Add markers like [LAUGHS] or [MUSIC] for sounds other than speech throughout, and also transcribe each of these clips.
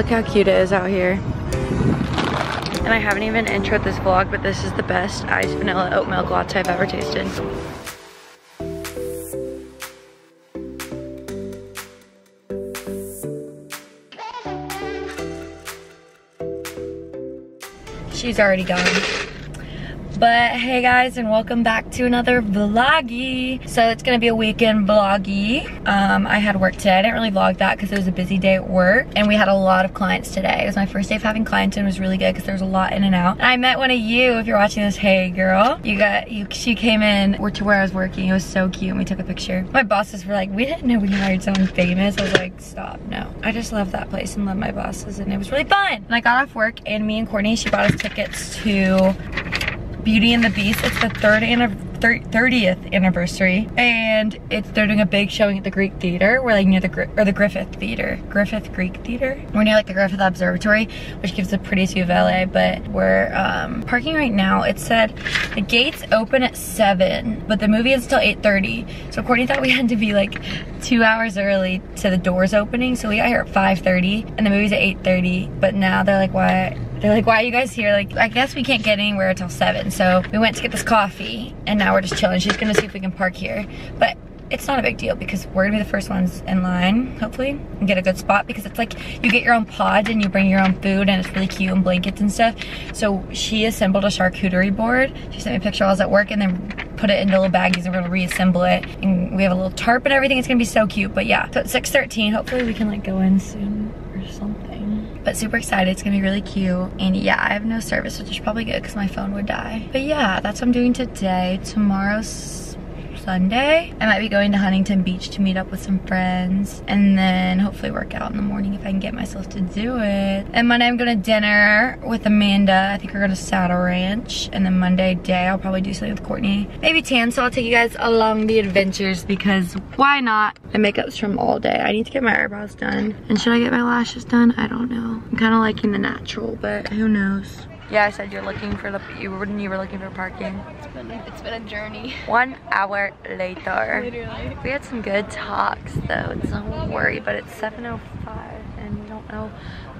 Look how cute it is out here. And I haven't even introed this vlog, but this is the best iced vanilla oat milk latte I've ever tasted. She's already gone. But hey guys, and welcome back to another vloggy. So it's gonna be a weekend vloggy. Um, I had work today. I didn't really vlog that because it was a busy day at work. And we had a lot of clients today. It was my first day of having clients and it was really good because there was a lot in and out. And I met one of you, if you're watching this, hey girl. You got, you. she came in to where I was working. It was so cute and we took a picture. My bosses were like, we didn't know we hired someone famous. I was like, stop, no. I just love that place and love my bosses and it was really fun. And I got off work and me and Courtney, she bought us tickets to Beauty and the Beast. It's the third anniversary 30th anniversary and it's they're doing a big showing at the Greek Theater. We're like near the or the Griffith Theater, Griffith Greek Theater. We're near like the Griffith Observatory, which gives a pretty view of LA. But we're um, parking right now. It said the gates open at seven, but the movie is until 8:30. So Courtney thought we had to be like two hours early to the doors opening. So we got here at 5:30, and the movie's at 8:30. But now they're like, why? They're like, why are you guys here? Like, I guess we can't get anywhere until 7. So we went to get this coffee, and now we're just chilling. She's gonna see if we can park here. But it's not a big deal because we're gonna be the first ones in line, hopefully, and get a good spot because it's like you get your own pods and you bring your own food and it's really cute and blankets and stuff. So she assembled a charcuterie board. She sent me a picture while I was at work and then put it into little baggies and we're gonna reassemble it. And we have a little tarp and everything. It's gonna be so cute. But yeah, so it's 6.13. Hopefully we can like go in soon or something but super excited. It's gonna be really cute. And yeah, I have no service, which is probably good because my phone would die. But yeah, that's what I'm doing today. Tomorrow's Sunday. I might be going to Huntington Beach to meet up with some friends and then hopefully work out in the morning if I can get myself to do it. And Monday I'm going to dinner with Amanda. I think we're going to Saddle Ranch. And then Monday day I'll probably do something with Courtney. Maybe tan, so I'll take you guys along the adventures because why not? My makeup's from all day. I need to get my eyebrows done. And should I get my lashes done? I don't know. I'm kind of liking the natural, but who knows. Yeah, I said you're looking for the you were you were looking for parking. It's been it's been a journey. One hour later. Literally. We had some good talks though. Don't worry, but it's 7:05 and we don't know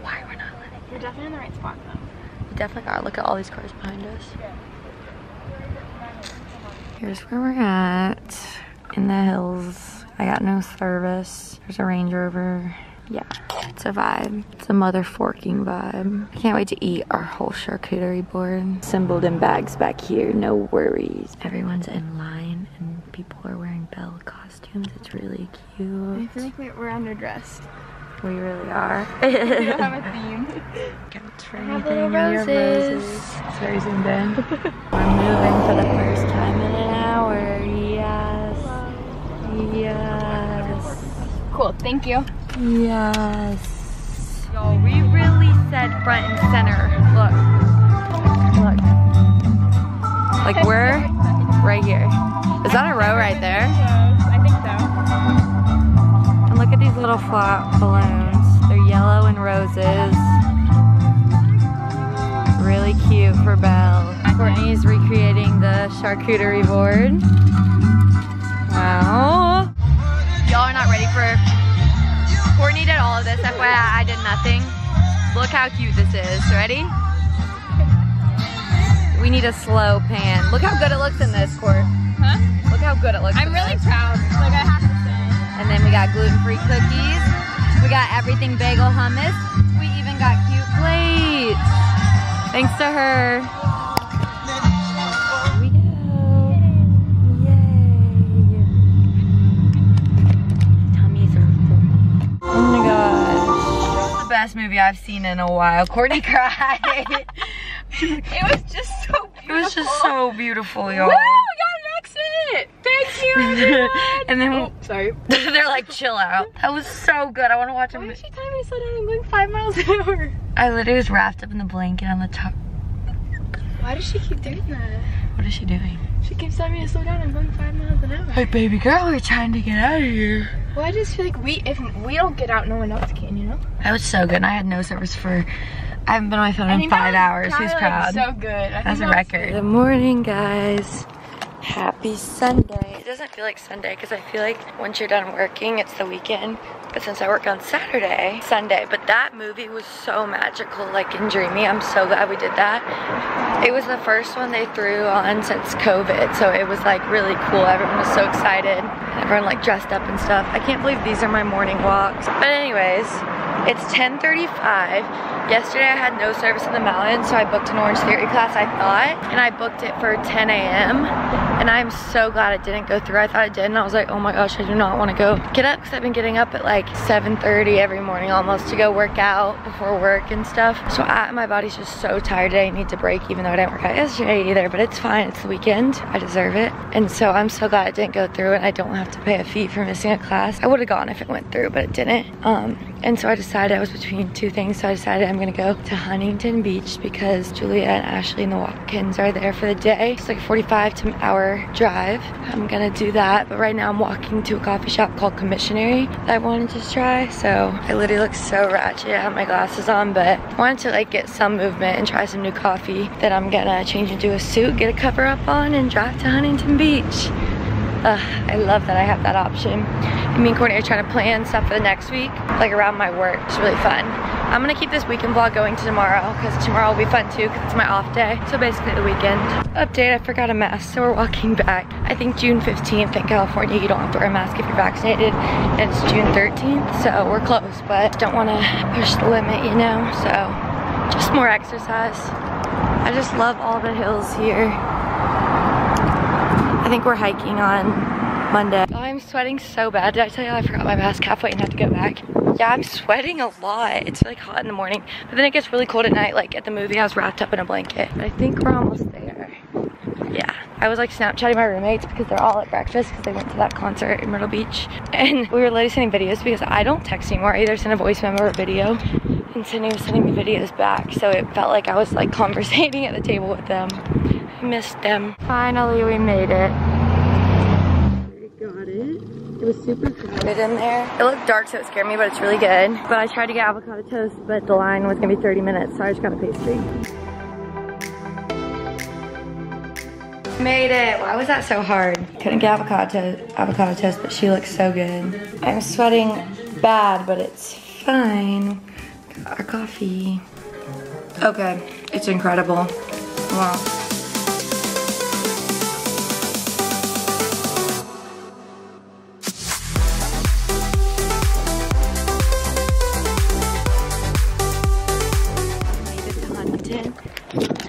why we're not letting. We're definitely in the right spot though. We definitely are. Look at all these cars behind us. Here's where we're at in the hills. I got no service. There's a Range Rover yeah, it's a vibe. It's a mother forking vibe. I can't wait to eat our whole charcuterie board. Assembled in bags back here, no worries. Everyone's in line and people are wearing Belle costumes. It's really cute. I feel like we're underdressed. We really are. [LAUGHS] we don't have a theme. Count for anything roses. roses. It's very zoomed in. We're moving for the first time in an hour. Yes. Yes. Cool, thank you. Yes. Yo, we really said front and center. Look. Look. Like we're right here. Is that a row right there? I think so. And look at these little flat balloons. They're yellow and roses. Really cute for Belle. Courtney's recreating the charcuterie board. Wow. Y'all are not ready for Courtney did all of this. FYI, I did nothing. Look how cute this is. Ready? We need a slow pan. Look how good it looks in this, Court. Huh? Look how good it looks. I'm really this. proud. Like I have to say. And then we got gluten-free cookies. We got everything bagel hummus. We even got cute plates. Thanks to her. Best movie I've seen in a while. Courtney [LAUGHS] cried. it was just so beautiful. It was just so beautiful, y'all. Got an exit. Thank you, [LAUGHS] and then, oh, [LAUGHS] sorry. they're like, chill out. That was so good. I want to watch it. Why is she telling me slow down? I'm going five miles an hour. I literally was wrapped up in the blanket on the top. Why does she keep doing that? What is she doing? She keeps telling me to slow down. I'm going five miles an hour. Hey, baby girl, we're trying to get out of here. Well, I just feel like we, if we don't get out, no one else can, you know? That was so good. And I had no service for, I haven't been on my phone in five hours. Who's proud? So good. I That's a record. Good morning, guys. Happy Sunday. It doesn't feel like Sunday because I feel like once you're done working, it's the weekend. But since I work on Saturday, Sunday, but that movie was so magical, like and dreamy. I'm so glad we did that. It was the first one they threw on since COVID, so it was like really cool. Everyone was so excited. Everyone like dressed up and stuff. I can't believe these are my morning walks. But anyways, it's 10.35 Yesterday I had no service in the mountains, so I booked an Orange Theory class, I thought, and I booked it for 10 a.m. And I'm so glad it didn't go through. I thought it did, and I was like, oh my gosh, I do not want to go get up, because I've been getting up at like 7.30 every morning almost to go work out before work and stuff. So I, my body's just so tired today. I need to break, even though I didn't work out yesterday either, but it's fine. It's the weekend. I deserve it. And so I'm so glad it didn't go through, and I don't have to pay a fee for missing a class. I would have gone if it went through, but it didn't. Um, and so I decided I was between two things. So I decided I'm gonna go to Huntington Beach because Julia and Ashley and the Watkins are there for the day. It's like 45 to an hour drive. I'm gonna do that. But right now I'm walking to a coffee shop called Commissionary that I wanted to try. So I literally look so ratchet. I have my glasses on, but I wanted to like get some movement and try some new coffee that I'm gonna change into a suit, get a cover up on and drive to Huntington Beach. I love that I have that option. Me and Courtney are trying to plan stuff for the next week, like around my work. It's really fun. I'm gonna keep this weekend vlog going to tomorrow because tomorrow will be fun too because it's my off day. So basically the weekend. Update, I forgot a mask, so we're walking back. I think June 15th in California, you don't have to wear a mask if you're vaccinated. And it's June 13th, so we're close, but don't wanna push the limit, you know? So just more exercise. I just love all the hills here. I think we're hiking on Monday. I'm sweating so bad. Did I tell you I forgot my mask halfway and had to go back? Yeah, I'm sweating a lot. It's like hot in the morning, but then it gets really cold at night. Like at the movie, I was wrapped up in a blanket. But I think we're almost there. Yeah, I was like Snapchatting my roommates because they're all at breakfast because they went to that concert in Myrtle Beach. And we were literally sending videos because I don't text anymore. I either send a voice memo or a video. And Sydney was sending me videos back. So it felt like I was like [LAUGHS] conversating at the table with them. I missed them. Finally, we made it. Got it. It was super crowded in there. It looked dark, so it scared me, but it's really good. But I tried to get avocado toast, but the line was gonna be 30 minutes, so I just got a pastry. Made it. Why was that so hard? Couldn't get avocado, to avocado toast, but she looks so good. I'm sweating bad, but it's fine. Got our coffee. Okay, it's incredible. Wow.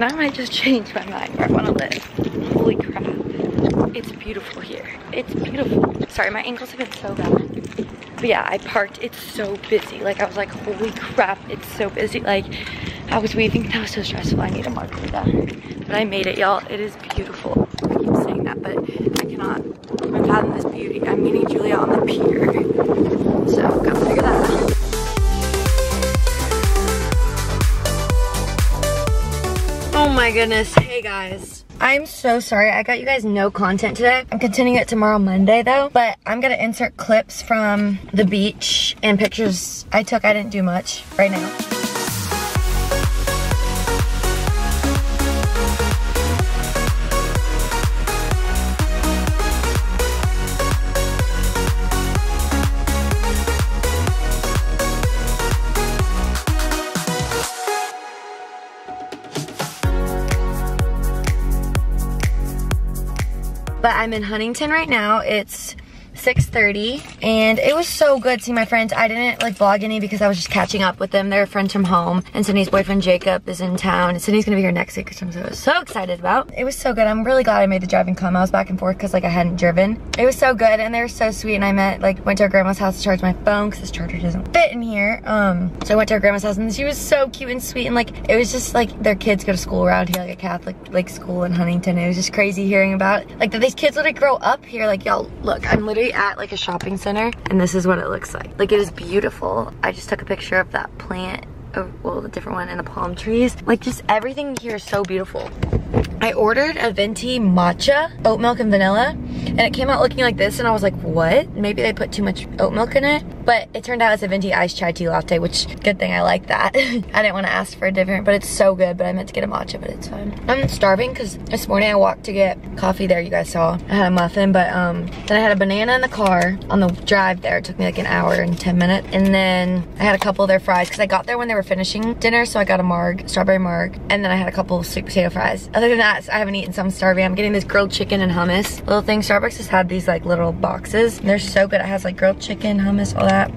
And I might just change my mind where I want to live. Holy crap. It's beautiful here. It's beautiful. Sorry, my ankles have been so bad. But yeah, I parked. It's so busy. Like, I was like, holy crap, it's so busy. Like, I was weaving. That was so stressful. I need a margarita. But I made it, y'all. It is beautiful. I keep saying that, but I cannot even fathom this beauty. I'm meeting Julia on the pier. So, gotta my goodness. Hey guys. I'm so sorry. I got you guys no content today. I'm continuing it tomorrow Monday though, but I'm gonna insert clips from the beach and pictures I took. I didn't do much right now. But I'm in Huntington right now. It's 6.30 and it was so good seeing my friends. I didn't like vlog any because I was just catching up with them. They're friends from home and Sydney's boyfriend Jacob is in town and Sydney's gonna be here next week which I'm so, so excited about. It was so good. I'm really glad I made the driving come. I was back and forth because like I hadn't driven. It was so good and they were so sweet and I met like went to our grandma's house to charge my phone because this charger doesn't fit in here. Um, so I went to our grandma's house and she was so cute and sweet and like it was just like their kids go to school around here like a Catholic like school in Huntington. It was just crazy hearing about like that these kids literally grow up here. Like y'all look, I'm literally at like a shopping center and this is what it looks like. Like it is beautiful. I just took a picture of that plant oh, well, the different one and the palm trees. Like just everything here is so beautiful. I ordered a venti matcha, oat milk and vanilla, and it came out looking like this and I was like, what? Maybe they put too much oat milk in it, But it turned out it's a venti iced chai tea latte, which good thing I like that. [LAUGHS] I didn't want to ask for a different, but it's so good. But I meant to get a matcha, but it's fine. I'm starving because this morning I walked to get coffee there. You guys saw. I had a muffin, but um, then I had a banana in the car on the drive there. It took me like an hour and 10 minutes. And then I had a couple of their fries because I got there when they were finishing dinner. So I got a marg, strawberry marg. And then I had a couple of sweet potato fries. Other than that, I haven't eaten, so I'm starving. I'm getting this grilled chicken and hummus little thing. Starbucks has had these like little boxes. They're so good. It has like grilled chicken, hummus, all that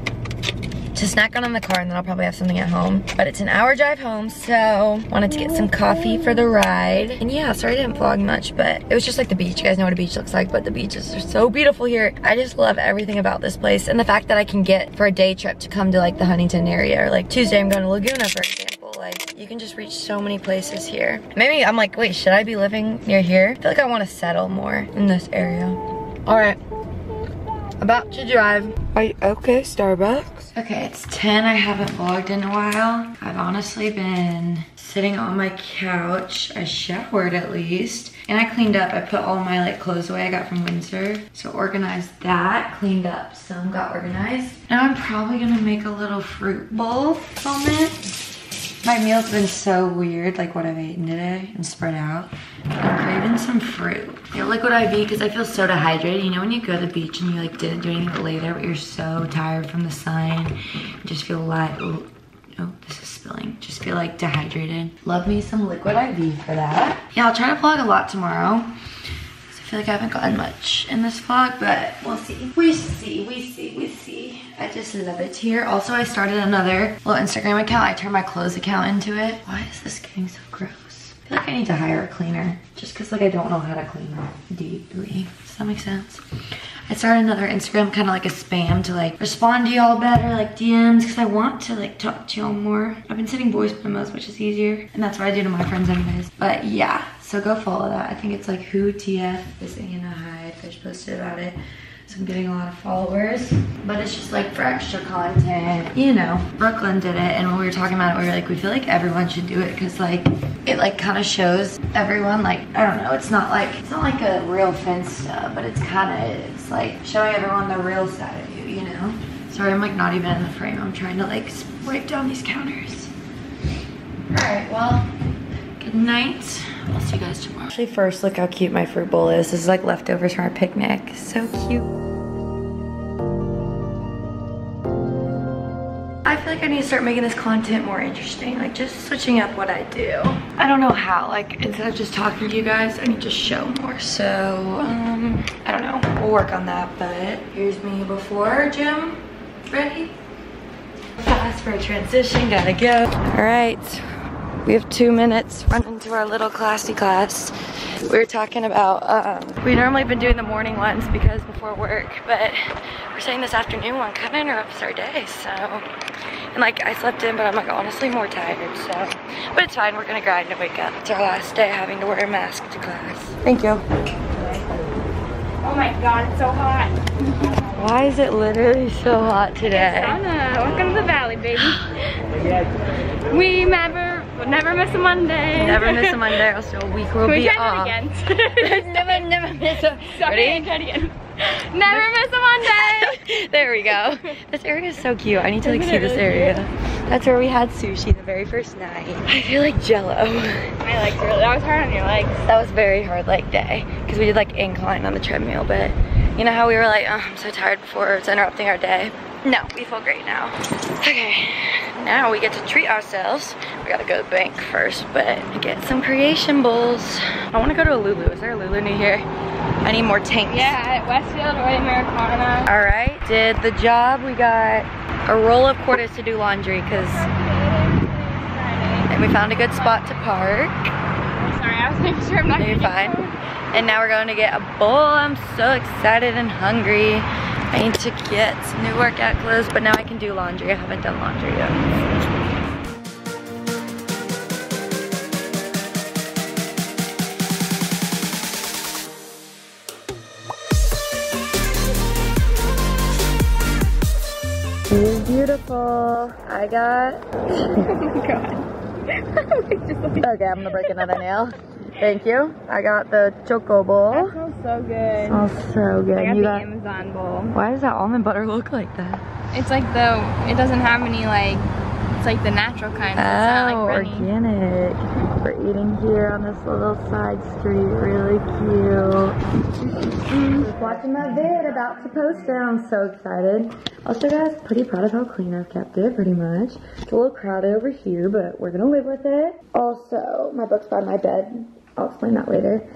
to snack on in the car and then I'll probably have something at home. But it's an hour drive home, so I wanted to get some coffee for the ride. And yeah, sorry I didn't vlog much, but it was just like the beach. You guys know what a beach looks like, but the beaches are so beautiful here. I just love everything about this place. And the fact that I can get for a day trip to come to like the Huntington area or like Tuesday I'm going to Laguna for example. Like you can just reach so many places here. Maybe I'm like, wait, should I be living near here? I feel like I want to settle more in this area. All right, about to drive. Are you okay, Starbucks? Okay, it's 10. I haven't vlogged in a while. I've honestly been sitting on my couch. I showered at least. And I cleaned up. I put all my like clothes away I got from Windsor. So organized that, cleaned up some, got organized. Now I'm probably gonna make a little fruit bowl moment. My meal's been so weird, like what I've eaten today and spread out. I'm craving some fruit. Yeah, liquid IV because I feel so dehydrated. You know when you go to the beach and you like didn't do anything but lay there, but you're so tired from the sun. You just feel like, oh, oh, this is spilling. Just feel like dehydrated. Love me some liquid IV for that. Yeah, I'll try to vlog a lot tomorrow. Feel like I haven't gotten much in this vlog, but we'll see. We see, we see, we see. I just love it here. Also, I started another little Instagram account. I turned my clothes account into it. Why is this getting so gross? I feel like I need to hire a cleaner just because like I don't know how to clean deeply. Does that make sense? I started another Instagram kind of like a spam to like respond to y'all better, like DMs, because I want to like talk to y'all more. I've been sending voice memos, which is easier, and that's what I do to my friends anyways. But yeah, so go follow that. I think it's like who TF is Anna Heid. Fish posted about it. So I'm getting a lot of followers, but it's just like for extra content. You know, Brooklyn did it, and when we were talking about it, we were like, we feel like everyone should do it because like it like kind of shows everyone like I don't know. It's not like it's not like a real Finsta, but it's kind of it's like showing everyone the real side of you. You know. Sorry, I'm like not even in the frame. I'm trying to like wipe down these counters. All right, well, good night. I'll see you guys tomorrow. Actually, first, look how cute my fruit bowl is. This is like leftovers from our picnic. So cute. I feel like I need to start making this content more interesting, like just switching up what I do. I don't know how, like instead of just talking to you guys, I need to show more. So, um, I don't know, we'll work on that, but here's me before gym, ready? Fast for a transition, gotta go. All right, we have two minutes, run into our little classy class. We were talking about, um, we normally been doing the morning ones because before work, but we're saying this afternoon one kind of interrupts our day, so. And like, I slept in, but I'm like honestly more tired, so. But it's fine, we're gonna grind and wake up. It's our last day having to wear a mask to class. Thank you. Oh my god, it's so hot. Why is it literally so hot today? Sauna. Welcome to the valley, baby. [GASPS] we never, we'll never miss a Monday. Never miss a [LAUGHS] Monday, also a week will Can we be off. again? [LAUGHS] [LAUGHS] never, never miss a, Sorry, ready? try again. Never miss a Monday. there we go. This area is so cute. I need to like see this area. That's where we had sushi the very first night. I feel like jello. I liked really, That was hard on your legs. That was very hard leg day because we did like incline on the treadmill, but you know how we were like, oh, I'm so tired before it's interrupting our day. No, we feel great now. Okay, now we get to treat ourselves. We gotta go to the bank first, but get some creation bowls. I wanna go to a Lulu. Is there a Lulu near here? I need more tanks. Yeah, at Westfield or Americana. All right, did the job. We got a roll of quarters to do laundry because and we found a good spot to park. Sorry, I was making sure I'm not You're fine. And now we're going to get a bowl. I'm so excited and hungry. I need to get some new workout clothes, but now I can do laundry. I haven't done laundry yet. It is beautiful. I got [LAUGHS] Oh my god. Just [LAUGHS] like- Okay, I'm gonna break another nail. Thank you. I got the choco bowl. That smells so good. Smells so good. I got you the got. Amazon bowl. Why does that almond butter look like that? It's like the, it doesn't have any like, it's like the natural kind. So it's not Oh, like organic. We're eating here on this little side street. Really cute. Just watching my vid about to post it. I'm so excited. Also, guys, pretty proud of how clean I've kept it, pretty much. It's a little crowded over here, but we're gonna live with it. Also, my book's by my bed. I'll explain that later.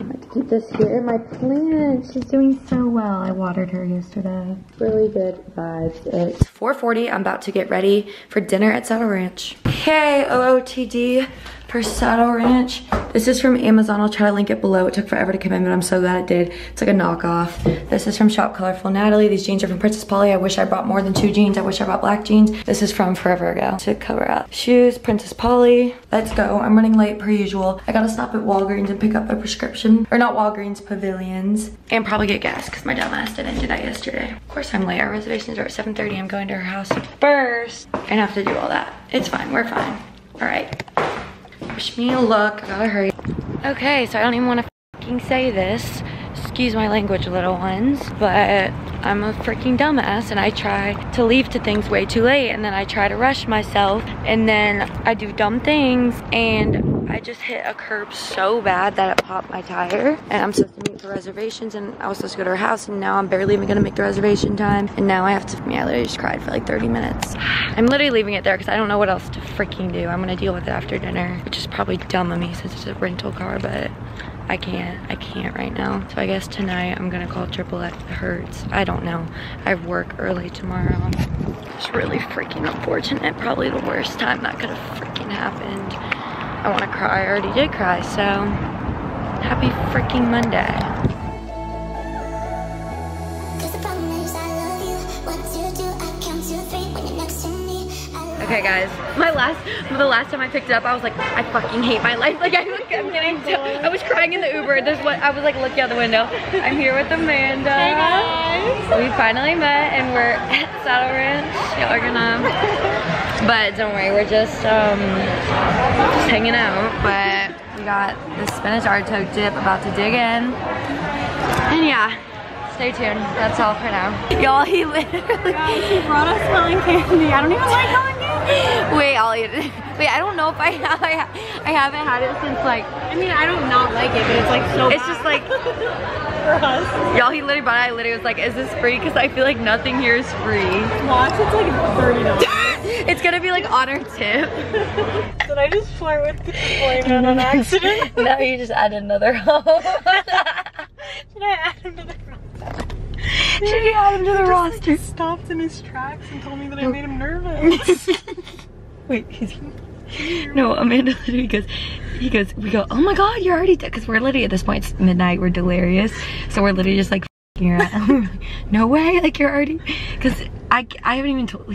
I like to keep this here. My plant, she's doing so well. I watered her yesterday. Really good vibes. It's 4.40. I'm about to get ready for dinner at Saddle Ranch. Hey, OOTD for Saddle Ranch. This is from Amazon. I'll try to link it below. It took forever to come in, but I'm so glad it did. It's like a knockoff. This is from Shop Colorful Natalie. These jeans are from Princess Polly. I wish I brought more than two jeans. I wish I brought black jeans. This is from Forever Ago to cover up. Shoes, Princess Polly. Let's go. I'm running late per usual. I gotta stop at Walgreens and pick up a prescription. Or not Walgreens, Pavilions. And probably get gas because my dumbass didn't do that yesterday. Of course I'm late. Our reservations are at 7.30. I'm going to her house first. And have to do all that. It's fine. We're fine. All right. Wish me luck. I gotta hurry. Okay, so I don't even want to fucking say this. Excuse my language, little ones, but I'm a freaking dumbass and I try to leave to things way too late and then I try to rush myself and then I do dumb things and I just hit a curb so bad that it popped my tire and I'm supposed to meet for reservations and I was supposed to go to her house and now I'm barely even gonna make the reservation time and now I have to, yeah, I literally just cried for like 30 minutes. I'm literally leaving it there because I don't know what else to freaking do. I'm gonna deal with it after dinner, which is probably dumb of me since it's a rental car, but I can't. I can't right now. So I guess tonight I'm gonna call Triple A. Hurts. I don't know. I have work early tomorrow. It's really freaking unfortunate. Probably the worst time that could have freaking happened. I wanna cry. I already did cry, so happy freaking Monday. Cause the problem is I love you. What to do? I count to three when you're next to me. I love Okay guys, my last, the last time I picked it up, I was like, I fucking hate my life. Like I was, I'm getting, oh so, I was crying in the Uber. There's what, I was like looking out the window. I'm here with Amanda. Hey guys. We finally met and we're at Saddle Ranch. Y'all are gonna, but don't worry, we're just, um, just hanging out. But we got the spinach artichoke dip about to dig in. And yeah. Stay tuned. That's all for now. Y'all, he [LAUGHS] literally She brought us smelling candy. I don't even like smelling candy. Wait, I'll eat it. [LAUGHS] Wait, I don't know if I have. I, ha- I haven't had it since like. I mean, I don't not like it, but it's like so It's just like [LAUGHS] for us. y'all. He literally bought it. I literally was like, "Is this free?" Because I feel like nothing here is free. Watch, it's like $30. It's gonna be like on our tip. [LAUGHS] Did I just flirt with the employment on accident? [LAUGHS] now you just add another [LAUGHS] home. Should I add him to the Should you add him to the roster? stopped in his tracks and told me that I made him nervous. Wait, he's. No, Amanda literally goes, he goes, we go, oh my god, you're already dead. Because we're literally at this point, it's midnight, we're delirious. So we're literally just like, f***ing around. no way, like you're already, because I, I haven't even told,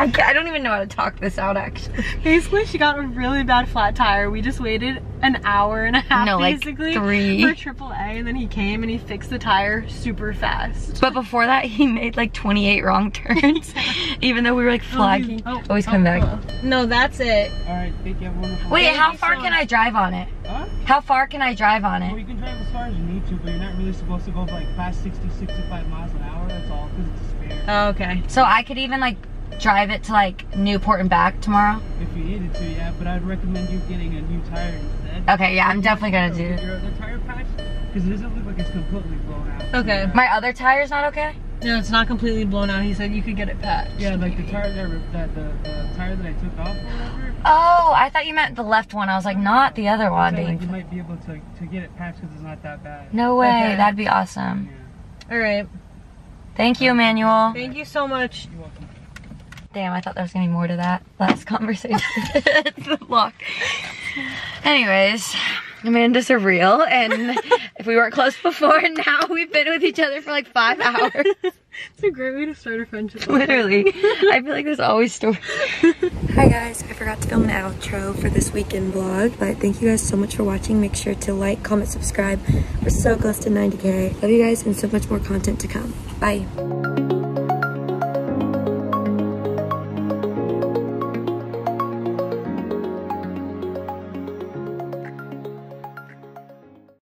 I, ca- I don't even know how to talk this out actually. Basically, she got a really bad flat tire. We just waited an hour and a half No, like basically three. for AAA, and then he came and he fixed the tire super fast. But before that, he made like 28 wrong [LAUGHS] turns. even though we were like oh, flagging. Oh, Always oh, come back. Oh. No, that's it. Alright, thank you. Have a wonderful Wait, Thank how far so can. I drive on it? Huh? How far can I drive on Well, it? you can drive as far as you need to, but you're not really supposed to go like past 60, 65 miles an hour. That's all, because it's a spare. Oh, okay. So I could even like drive it to like Newport and back tomorrow? If you needed to, yeah, but I'd recommend you getting a new tire instead. Okay, yeah, I'm definitely gonna do it. Your other tire patch, because it doesn't look like it's completely blown out. Okay. My other tire's not okay? No, it's not completely blown out. He said you could get it patched. Yeah, like the tire that, that the, the tire that I took off. Oh, I thought you meant the left one. I was like, not the other one. So, like, you might be able to, to get it patched because it's not that bad. No way, Okay. that'd be awesome. Yeah, All right. Thank you, Emmanuel. Thank you so much. Damn, I thought there was gonna be more to that last [LAUGHS] conversation. it's [LAUGHS] the lock. Anyways, Amanda's a real, and [LAUGHS] if we weren't close before, now we've been with each other for like five hours. It's a great way to start a friendship. Literally. I feel like there's always stories. Hi guys, I forgot to film an outro for this weekend vlog, but thank you guys so much for watching. Make sure to like, comment, subscribe. We're so close to 90k. Love you guys and so much more content to come. Bye.